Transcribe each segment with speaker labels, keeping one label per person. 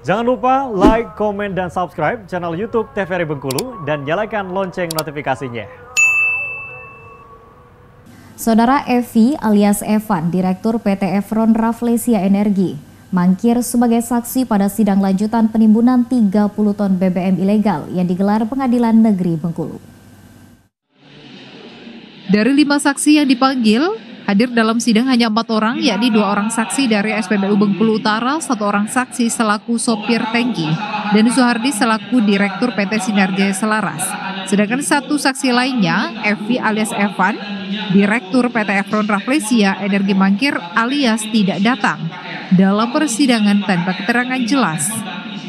Speaker 1: Jangan lupa like, komen, dan subscribe channel YouTube TVRI Bengkulu dan nyalakan lonceng notifikasinya.
Speaker 2: Saudara Evi alias Evan, Direktur PT Efron Raflesia Energi, mangkir sebagai saksi pada sidang lanjutan penimbunan 30 ton BBM ilegal yang digelar Pengadilan Negeri Bengkulu.
Speaker 3: Dari lima saksi yang dipanggil, Hadir dalam sidang hanya empat orang, yakni dua orang saksi dari SPBU Bengkulu Utara, satu orang saksi selaku sopir tangki, dan Suhardi selaku Direktur PT Sinergi Selaras. Sedangkan satu saksi lainnya, Evi alias Evan, Direktur PT Efron Raflesia Energi Mangkir alias tidak datang dalam persidangan tanpa keterangan jelas.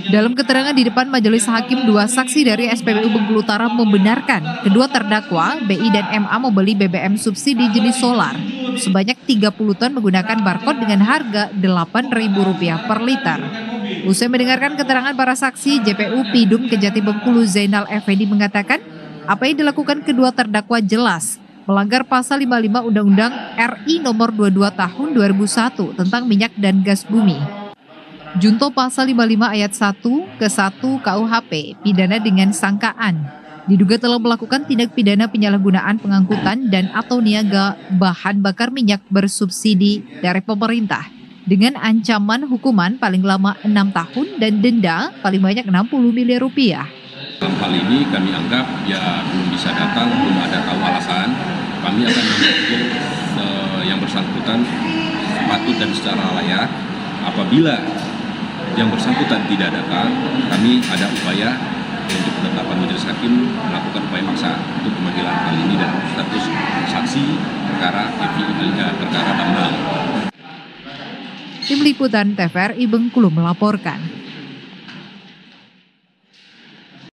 Speaker 3: Dalam keterangan di depan majelis hakim, dua saksi dari SPBU Bengkulu Utara membenarkan kedua terdakwa BI dan MA membeli BBM subsidi jenis solar sebanyak 30 ton menggunakan barcode dengan harga Rp8.000 per liter. Usai mendengarkan keterangan para saksi, JPU Pidum Kejati Bengkulu Zainal Effendi mengatakan apa yang dilakukan kedua terdakwa jelas melanggar pasal 55 Undang-Undang RI nomor 22 tahun 2001 tentang minyak dan gas bumi. Junto pasal 55 ayat 1 ke 1 KUHP pidana dengan sangkaan. Diduga telah melakukan tindak pidana penyalahgunaan pengangkutan dan atau niaga bahan bakar minyak bersubsidi dari pemerintah dengan ancaman hukuman paling lama 6 tahun dan denda paling banyak 60 miliar rupiah.
Speaker 4: Dalam hal ini kami anggap ya belum bisa datang, belum ada tahu alasan. Kami akan mengukur uh, yang bersangkutan patut dan secara layak. Apabila yang bersangkutan tidak datang, kami ada upaya untuk majelis hakim melakukan upaya paksa untuk pemanggilan kali ini dan status saksi perkara FI perkara Bambang.
Speaker 3: Tim Liputan TVRI Bengkulu melaporkan.